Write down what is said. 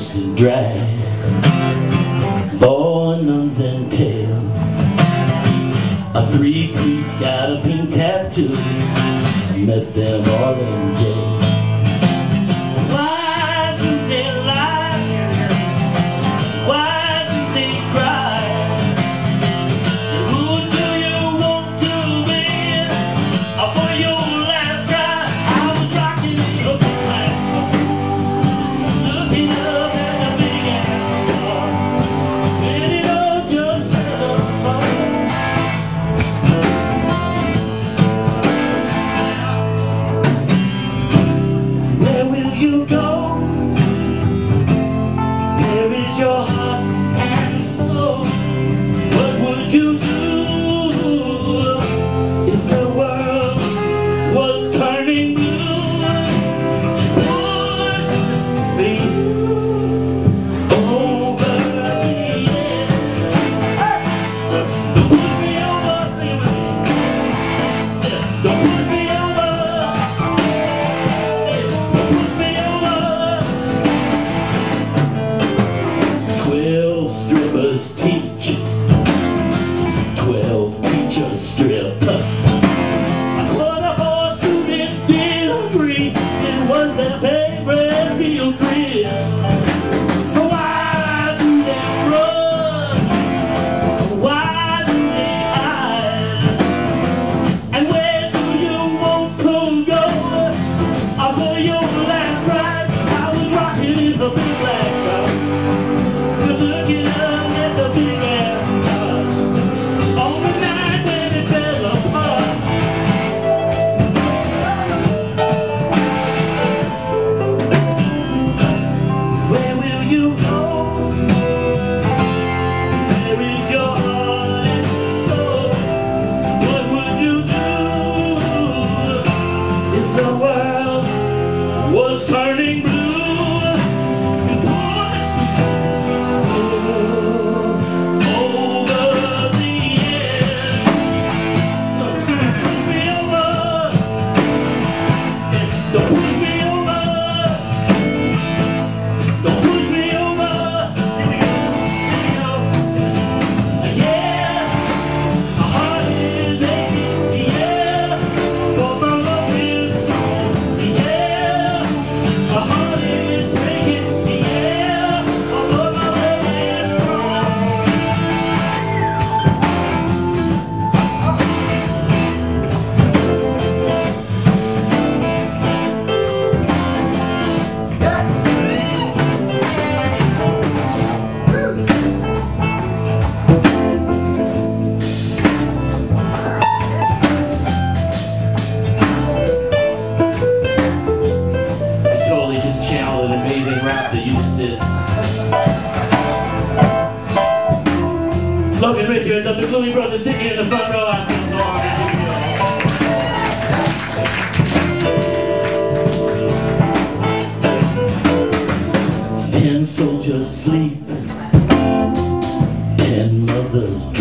close and dry Four nuns and tail. A three-piece got up and tattooed Met them all in jail. teachers teach. Twelve teachers strip. That's what the four students did agree. It was their favorite. Logan Richards of the Gloomy Brothers sitting in the front row after this horn. Ten soldiers sleep, ten mothers